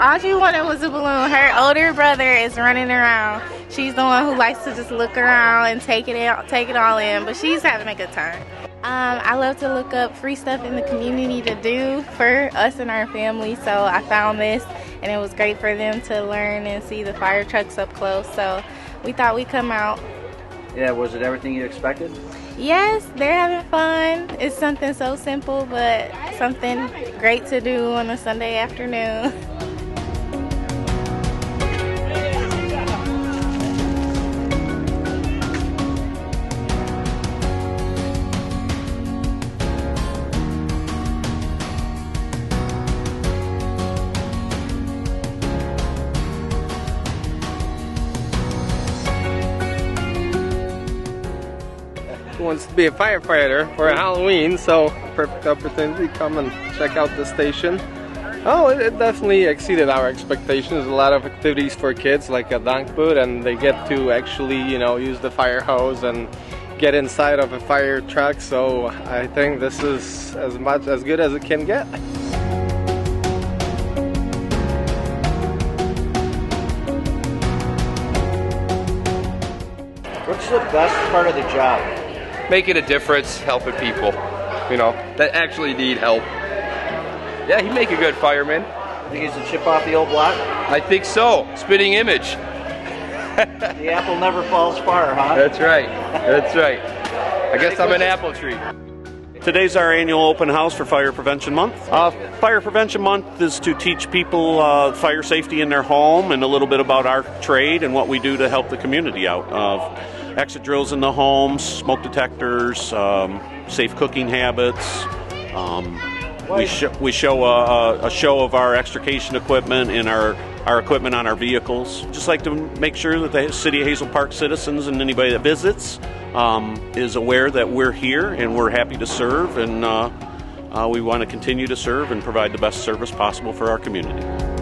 All she wanted was a balloon. Her older brother is running around. She's the one who likes to just look around and take it out, take it all in. But she's having a good time. Um, I love to look up free stuff in the community to do for us and our family. So I found this, and it was great for them to learn and see the fire trucks up close. So we thought we'd come out. Yeah, was it everything you expected? Yes, they're having fun. It's something so simple, but something great to do on a Sunday afternoon. wants to be a firefighter for Halloween, so perfect opportunity come and check out the station. Oh, it, it definitely exceeded our expectations. A lot of activities for kids, like a dunk boot, and they get to actually, you know, use the fire hose and get inside of a fire truck. So I think this is as much as good as it can get. What's the best part of the job? Making a difference, helping people, you know, that actually need help. Yeah, he'd make a good fireman. I Think he's a chip off the old block? I think so. Spitting image. The apple never falls far, huh? That's right. That's right. I guess I'm an apple tree. Today's our annual open house for Fire Prevention Month. Uh, fire Prevention Month is to teach people uh, fire safety in their home and a little bit about our trade and what we do to help the community out. Uh, exit drills in the homes, smoke detectors, um, safe cooking habits. Um, we, sh- we show a, a, show of our extrication equipment and our, our equipment on our vehicles. Just like to make sure that the City of Hazel Park citizens and anybody that visits um, is aware that we're here and we're happy to serve and uh, uh, we want to continue to serve and provide the best service possible for our community.